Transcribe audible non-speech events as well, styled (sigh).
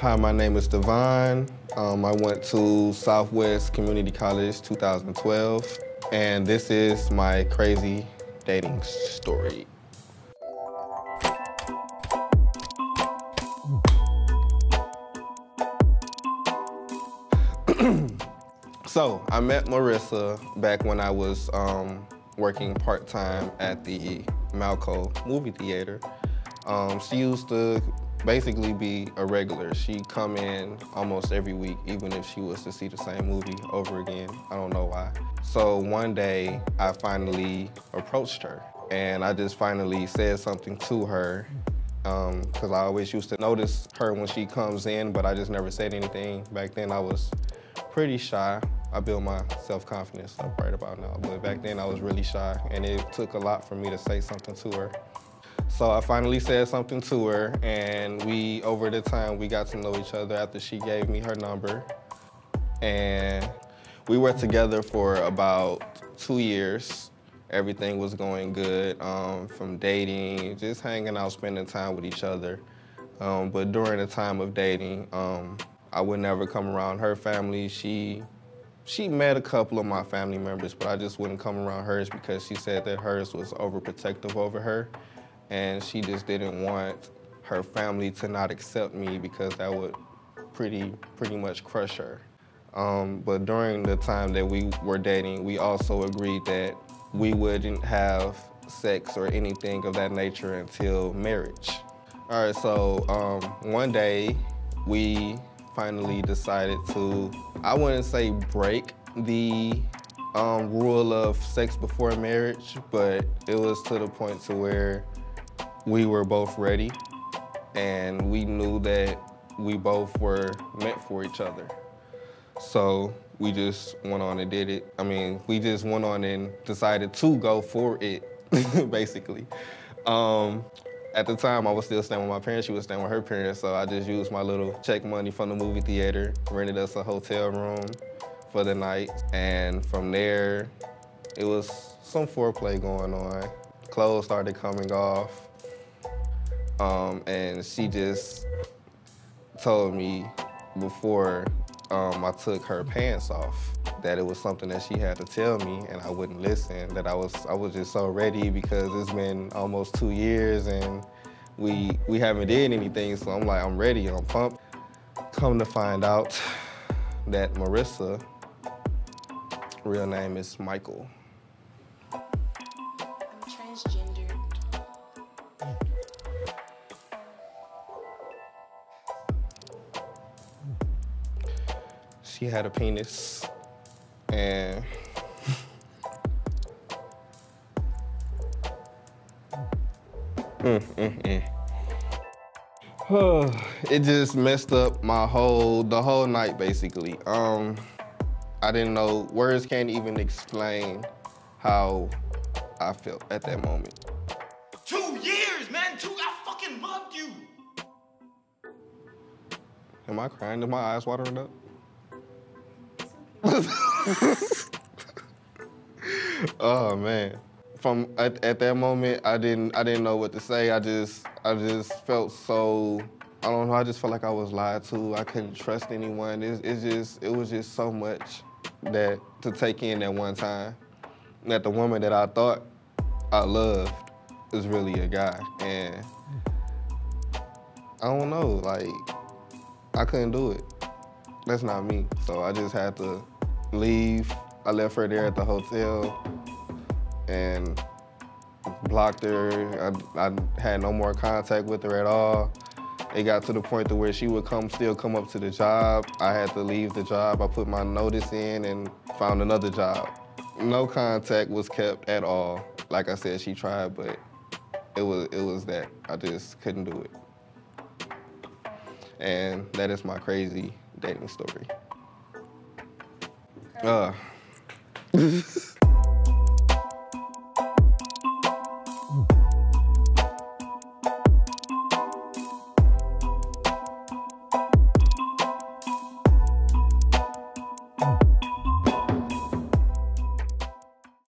Hi, my name is Devon. Um, I went to Southwest Community College 2012, and this is my crazy dating story. (clears throat) so, I met Marissa back when I was um, working part-time at the Malco movie theater. Um, she used to basically be a regular. She'd come in almost every week, even if she was to see the same movie over again. I don't know why. So one day, I finally approached her, and I just finally said something to her because um, I always used to notice her when she comes in, but I just never said anything. Back then, I was pretty shy. I built my self-confidence up right about now, but back then I was really shy, and it took a lot for me to say something to her. So I finally said something to her, and we, over the time, we got to know each other after she gave me her number. And we were together for about two years. Everything was going good, um, from dating, just hanging out, spending time with each other. Um, but during the time of dating, um, I would never come around her family. She she met a couple of my family members, but I just wouldn't come around hers because she said that hers was overprotective over her and she just didn't want her family to not accept me because that would pretty pretty much crush her. Um, but during the time that we were dating, we also agreed that we wouldn't have sex or anything of that nature until marriage. All right, so um, one day we finally decided to, I wouldn't say break the um, rule of sex before marriage, but it was to the point to where we were both ready and we knew that we both were meant for each other. So we just went on and did it. I mean, we just went on and decided to go for it, (laughs) basically. Um, at the time, I was still staying with my parents. She was staying with her parents, so I just used my little check money from the movie theater, rented us a hotel room for the night, and from there, it was some foreplay going on. Clothes started coming off. Um, and she just told me before um, I took her pants off that it was something that she had to tell me and I wouldn't listen, that I was I was just so ready because it's been almost two years and we we haven't did anything, so I'm like, I'm ready, I'm pumped. Come to find out that Marissa, real name is Michael. I'm transgender. She had a penis. And mm, mm, mm. (sighs) it just messed up my whole the whole night basically. Um i didn't know words can't even explain how i felt at that moment. Two years man. Two i fucking loved you. Am i crying? Is my eyes watering up (laughs) oh man. From at, at, that moment, I didn't I didn't know what to say. I just I just felt so I don't know. I just felt like I was lied to. I couldn't trust anyone. It's, it's just it was just so much that to take in at one time. That the woman that I thought I loved is really a guy, and I don't know. Like I couldn't do it. That's not me. So I just had to leave. I left her there at the hotel and blocked her. I, I had no more contact with her at all. It got to the point to where she would come, still come up to the job. I had to leave the job. I put my notice in and found another job. No contact was kept at all. Like I said, she tried, but it was it was that. I just couldn't do it. And that is my crazy dating story. Uh. (laughs)